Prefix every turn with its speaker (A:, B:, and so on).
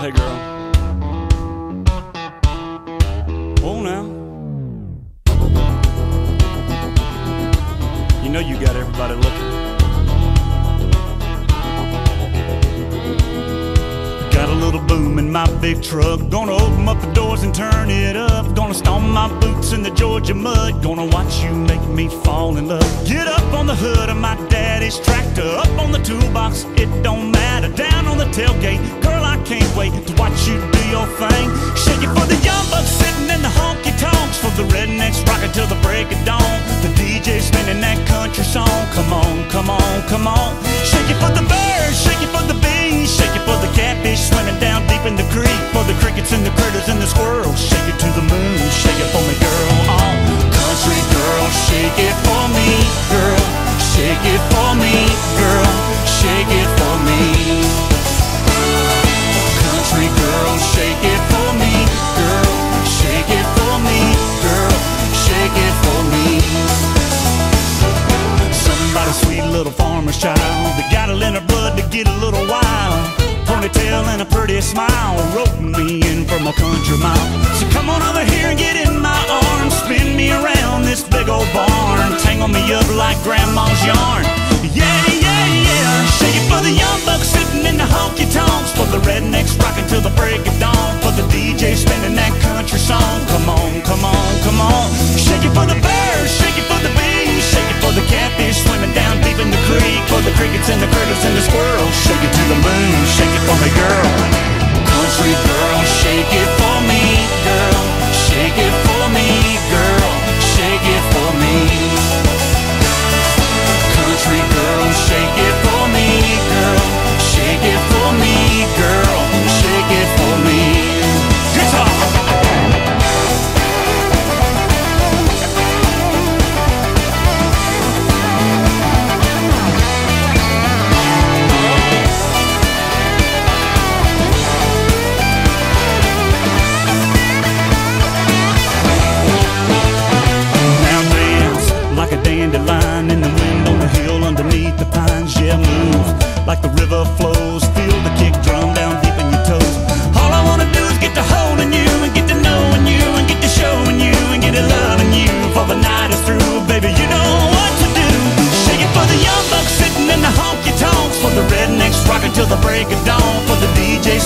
A: Hey girl. Oh now. You know you got everybody looking. Got a little boom in my big truck. Gonna open up the doors and turn it up. Gonna stomp my boots in the Georgia mud. Gonna watch you make me fall in love. Get up on the hood of my daddy's tractor. Up on the toolbox, it don't matter. Down on the tailgate, girl, I can't wait to watch you do your thing. Shake it for the young bucks sitting in the honky tonks. For the rednecks rocking till the break of dawn. The DJ spinning that country song. Come on, come on, come on. Squirrels. Shake it to the moon, shake it for me, girl. Oh, country girl, shake it for me, girl. Shake it for me, girl. Shake it for me. Country girl, shake it for me, girl. Shake it for me, girl. Shake it for me. Somebody sweet little farmer's child that got it in her blood to get a little wild. Ponytail and a pretty smile wrote me in from a country mile. So come on over here and get in my arms, spin me around this big old barn, tangle me up like grandma's yarn. Yeah, yeah, yeah. Shake it for the young bucks sitting in the honky tonks, for the rednecks rocking till the break of dawn, you know what to do. Shake it for the young bucks sitting in the honky tonks. For the rednecks rocking till the break of dawn. For the DJ